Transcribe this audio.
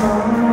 从